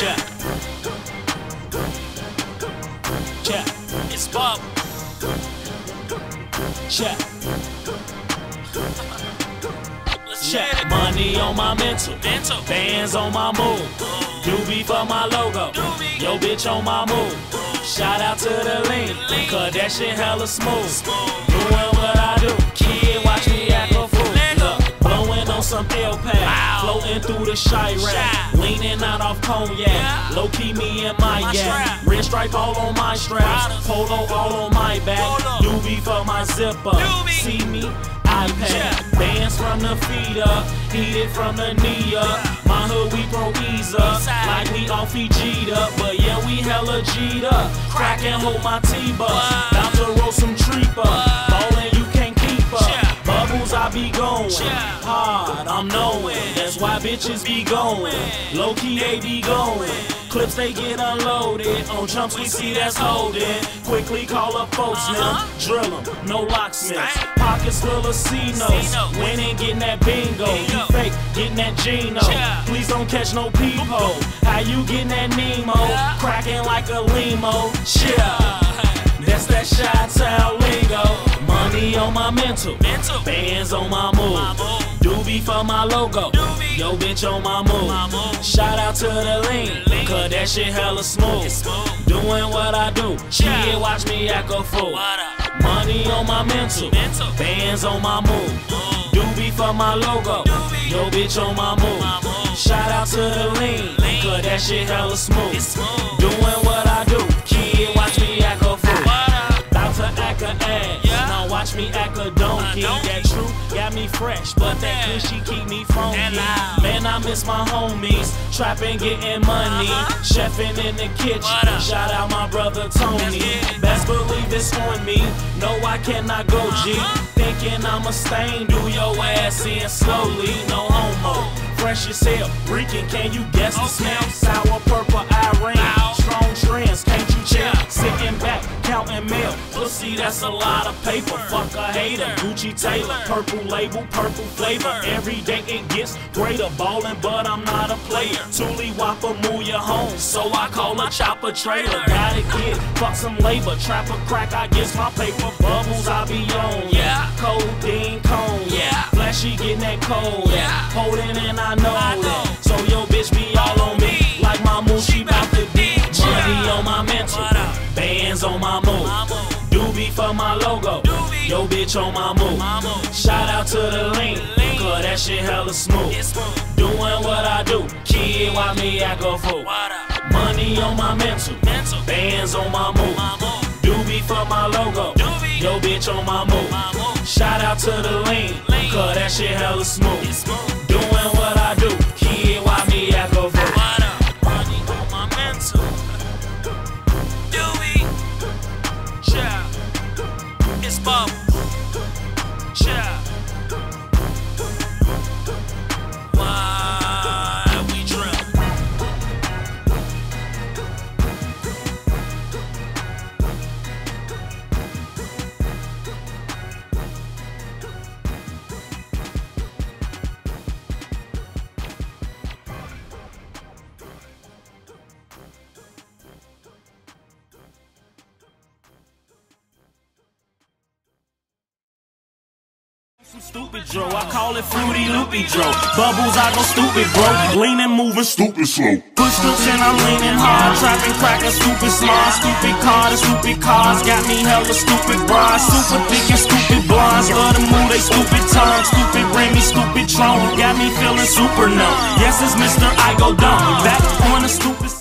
Check. Check. It's Bob. Check. Check. Money on my mental. mental. Bands on my move. Doobie for my logo. Doobie. Yo, bitch on my move. Shout out to the lean. Cause that shit hella smooth. Doing what I do. Kid, watch Floating through the rack. Leaning out off cognac. Yeah. Low key me and my, yak. Red stripe all on my straps. Polo all on my back. Doobie for my zipper. See me? iPad. Bands from the feet up. Heated from the knee up. My hood, we pro ease up. Like we all Fiji up. But yeah, we hella G'd up. Crack and hold my T-bus. Bout to roll some. What? Hard, I'm knowing. That's why bitches be going. Low key, they be going. Clips, they get unloaded. On chumps, we see that's holding. Quickly call up folks now. Uh-huh. Drill 'em, no locksmiths. Pockets full of C-notes. Winning, getting that bingo. You fake, getting that Gino. Please don't catch no peephole. How you getting that Nemo? Cracking like a limo. Yeah. Mental. Mental. Bands on my move. My move. Doobie for my logo. Doobie. Yo, bitch on my move. My move. Shout out to the lean. Lean. Cause that shit hella smooth. Smooth. Doing what I do. She Yeah. Watch me act a fool. Money on my mental. Mental. Bands on my move. Move. Doobie for my logo. Doobie. Yo, bitch on my move. My move. Shout out to the lean. Lean. Cause that shit hella smooth. Me act a donkey. That truth got me fresh, but that cushy keep me funky. Man, I miss my homies. Trapping, getting money. Uh-huh. Chefing in the kitchen. Shout out my brother Tony. Let's get it. Best believe it's on me. No, I cannot go G. Uh-huh. Thinking I'm a stain. Do your ass in slowly. No homo. Fresh as hell. Reeking, can you guess the smell? Sour purple Irene. Strong strands, can't you chill? Counting mail. Pussy, that's a lot of paper. Fuck a hater. Gucci Taylor, purple label, purple flavor. Every day it gets greater. Ballin', but I'm not a player. Tuli Whopper, move your home. So I call a chopper trailer. Gotta get, fuck some labor. Trapper crack, I guess my paper. Bubbles, I be on. Yeah. Codeine cone. Yeah. Flashy, getting that cold. Yeah. Holding and I know I know. So yo, Yo, bitch on my move. Shout out to the lean. Cause that shit hella smooth. Doing what I do. Kid, why me act a fool? Money on my mental. Bands on my move. Doobie for my logo. Yo, bitch on my move. Shout out to the lean. Cause that shit hella smooth. Doing what I do. Kid, why me act a fool? What Some stupid Joe, I call it fruity loopy Joe. Bubbles, I go stupid, bro. Leaning, moving, stupid slow. Push strips and I'm leaning hard. Trapping, cracking, stupid smart. Stupid car, the stupid cars got me hella stupid bras. Super thick and stupid blondes. Love to move they stupid tongue. Stupid Remy, stupid Tron. Got me feeling super numb. Yes, it's Mr. I go dumb. Back on the stupid.